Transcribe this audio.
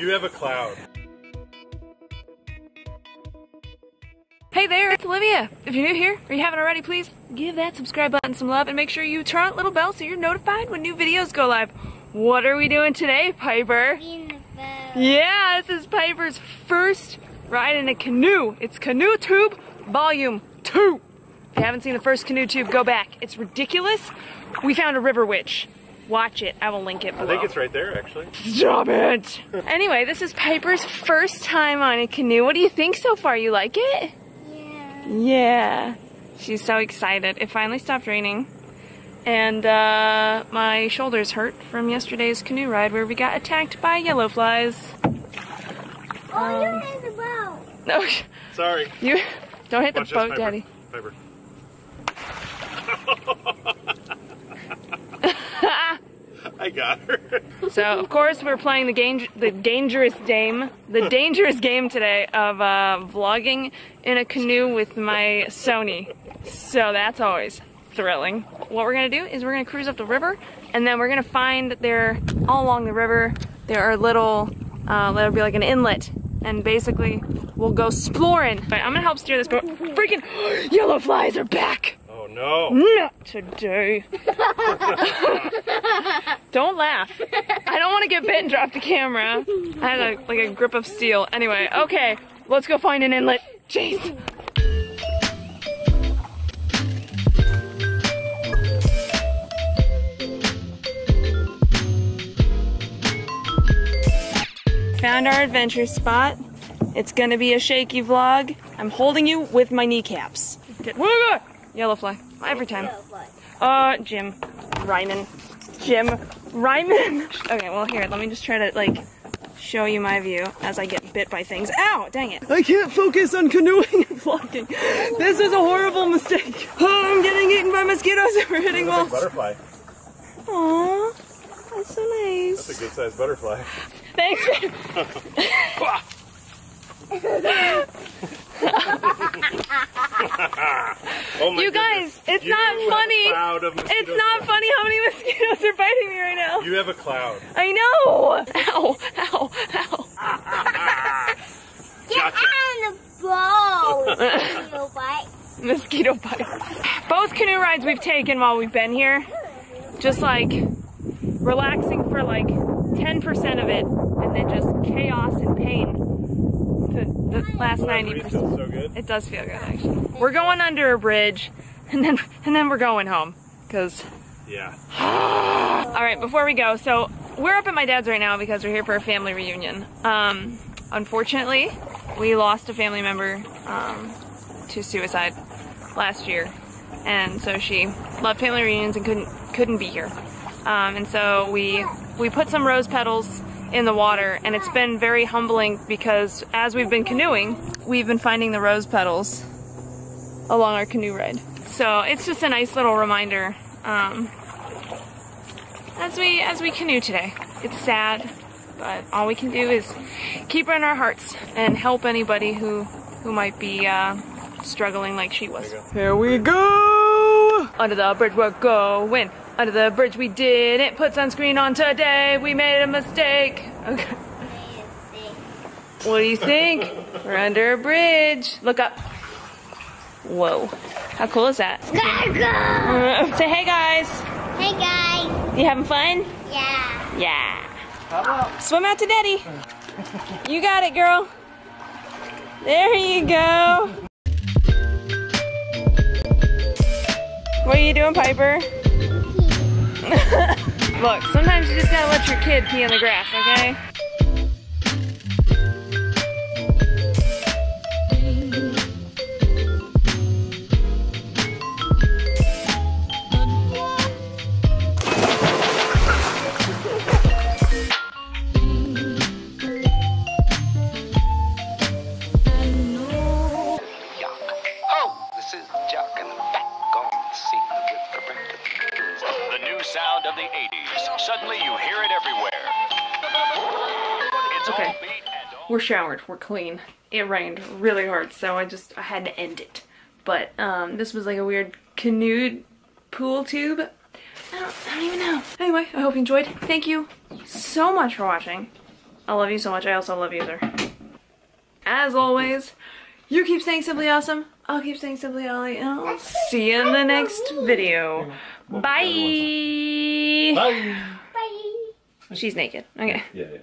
You have a cloud. Hey there, it's Olivia. If you're new here, or you haven't already, please give that subscribe button some love and make sure you turn on that little bell so you're notified when new videos go live. What are we doing today, Piper? Yeah, this is Piper's first ride in a canoe. It's Canoe Tube Volume 2. If you haven't seen the first Canoe Tube, go back. It's ridiculous. We found a river witch. Watch it. I will link it below. I think it's right there, actually. Stop it! anyway, this is Piper's first time on a canoe. What do you think so far? You like it? Yeah. Yeah. She's so excited. It finally stopped raining. And uh, my shoulders hurt from yesterday's canoe ride where we got attacked by yellow flies. Oh, you're in the boat. No, Sorry. you don't hit the Watch this, boat, Piper. Daddy. Piper. I got her. So of course we're playing the game, the dangerous game, the dangerous game today of uh, vlogging in a canoe with my Sony. So that's always thrilling. What we're gonna do is we're gonna cruise up the river, and then we're gonna find that there all along the river there are little, uh, there'll be like an inlet, and basically we'll go exploring. But I'm gonna help steer this boat. Freaking yellow flies are back. No. Not today. don't laugh. I don't want to get bit and drop the camera. I had a, like a grip of steel. Anyway, okay, let's go find an inlet. Jeez. Found our adventure spot. It's gonna be a shaky vlog. I'm holding you with my kneecaps. Get- Whoa, Yellow fly. Every time. Uh, Jim. Ryman. Jim. Ryman. okay, well here, let me just try to like show you my view as I get bit by things. Ow, dang it. I can't focus on canoeing and vlogging. This is a horrible mistake. Oh, I'm getting eaten by mosquitoes and we're hitting Looks walls. butterfly. Aw, that's so nice. That's a good sized butterfly. Thanks. Oh my You guys, goodness. it's You not funny. cloud of It's not funny how many mosquitoes are biting me right now. You have a cloud. I know. Ow, ow, ow. Get Gotcha. out of the boat. you bite. Mosquito bites. Both canoe rides we've taken while we've been here, just like relaxing for like 10% of it, and then just chaos and pain. The, the last 90%. feels so good. It does feel good actually. We're going under a bridge, and then and then we're going home, cause. Yeah. All right, before we go, so we're up at my dad's right now because we're here for a family reunion. Um, unfortunately, we lost a family member um, to suicide last year, and so she loved family reunions and couldn't couldn't be here. Um, and so we we put some rose petals in the water, and it's been very humbling because as we've been canoeing, we've been finding the rose petals along our canoe ride. So it's just a nice little reminder. Um, as we as we canoe today. It's sad, but all we can do is keep her in our hearts and help anybody who who might be uh, struggling like she was. Here we go! Under the bridge we're going. Under the bridge we didn't put sunscreen on today. We made a mistake. Okay. What do you think? we're under a bridge. Look up. Whoa. How cool is that? Say hey guys. Hey guys. You having fun? Yeah. Yeah. Swim out to daddy. You got it, girl. There you go. What are you doing, Piper? Look, sometimes you just gotta let your kid pee in the grass, okay? Sound of the 80s. Suddenly you hear it everywhere. It's Okay. We're showered, we're clean. It rained really hard, so I just I had to end it. But um, this was like a weird canoe pool tube. I don't, I don't even know. Anyway, I hope you enjoyed. Thank you so much for watching. I love you so much. I also love you, sir. As always, you keep saying simply awesome. I'll keep saying simply Oli, and I'll see you in the next video. Bye. Bye. Bye. She's naked. Okay. Yeah, yeah.